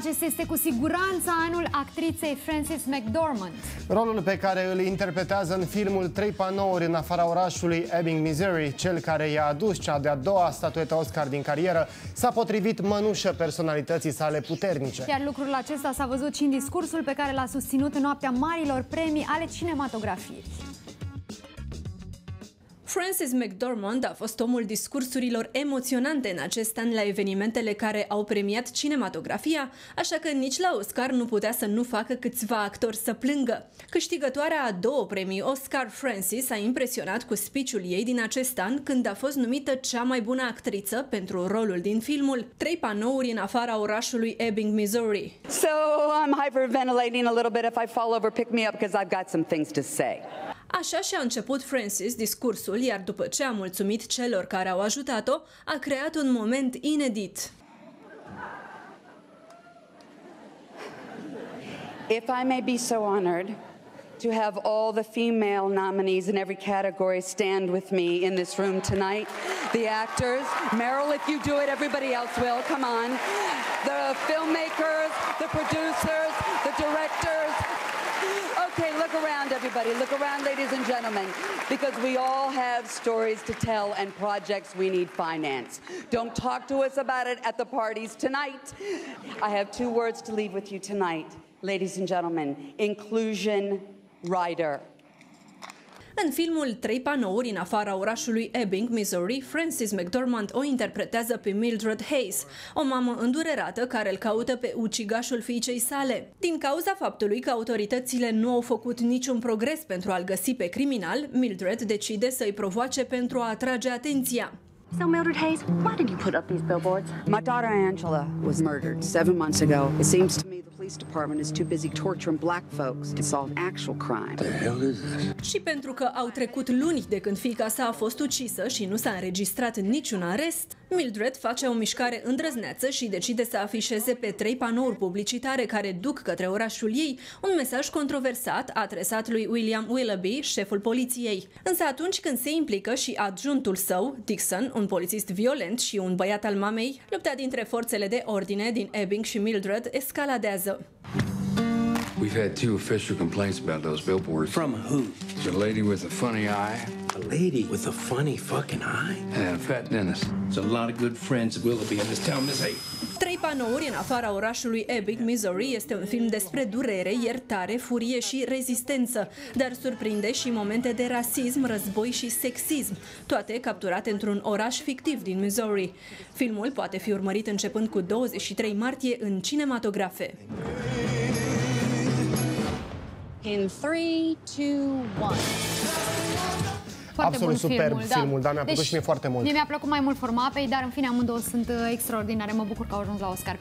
acesta este cu siguranță anul actriței Frances McDormand. Rolul pe care îl interpretează în filmul Trei panouri în afara orașului Ebbing, Missouri, cel care i-a adus cea de-a doua statuetă Oscar din carieră, s-a potrivit mănușă personalității sale puternice. Iar lucrul acesta s-a văzut și în discursul pe care l-a susținut în noaptea marilor premii ale cinematografiei. Frances McDormand a fost omul discursurilor emoționante în acest an la evenimentele care au premiat cinematografia, așa că nici la Oscar nu putea să nu facă câțiva actori să plângă. Câștigătoarea a două premii Oscar Frances a impresionat cu speech-ul ei din acest an când a fost numită cea mai bună actriță pentru rolul din filmul Trei panouri în afara orașului Ebbing, Missouri. So I'm hyperventilating a little bit. If I fall over, pick me up because I've got some things to say. Așa și-a început Francis discursul, iar după ce a mulțumit celor care au ajutat-o, a creat un moment inedit. If I may be so honored to have all the female nominees in every category stand with me in this room tonight. The actors, Meryl, if you do it, everybody else will. Come on. The filmmakers, the producers, the directors, Okay, look around, everybody. Look around, ladies and gentlemen, because we all have stories to tell and projects we need finance. Don't talk to us about it at the parties tonight. I have two words to leave with you tonight, ladies and gentlemen inclusion rider. În filmul Trei panouri în afara orașului Ebbing, Missouri, Frances McDormand o interpretează pe Mildred Hayes, o mamă îndurerată care îl caută pe ucigașul fiicei sale. Din cauza faptului că autoritățile nu au făcut niciun progres pentru a-l găsi pe criminal, Mildred decide să-i provoace pentru a atrage atenția. So, Mildred Hayes, why did you put up these billboards? My daughter Angela was murdered seven months ago. It seems to me the police department is too busy torturing black folks to solve actual crime. The hell is this? Și pentru că au trecut luni de când fiica sa a fost ucisă și nu s-a înregistrat niciun arest, Mildred face o mișcare îndrăzneață și decide să afișeze pe trei panouri publicitare care duc către orașul ei un mesaj controversat adresat lui William Willoughby, șeful poliției. Însă atunci când se implică și adjuntul său, Dixon, un polițist violent și un băiat al mamei, lupta dintre forțele de ordine din Ebbing și Mildred escaladează. We've had two official complaints about those billboards. From who? The lady with the funny eye A lady with a funny fucking eye? and a fat dentist. There's a lot of good friends of Willoughby in this town, Miss Hayes. Trei panouri în afara orașului Ebbing, Missouri este un film despre durere, iertare, furie și rezistență, dar surprinde și momente de rasism, război și sexism, toate capturate într-un oraș fictiv din Missouri. Filmul poate fi urmărit începând cu 23 martie în cinematografe. In 3, 2, 1. Foarte Absolut bun superb filmul, da. filmul, da, mi-a plăcut și mie foarte mult. Mie mi-a plăcut mai mult forma apei, dar în fine amândouă sunt uh, extraordinare. Mă bucur că au ajuns la Oscar.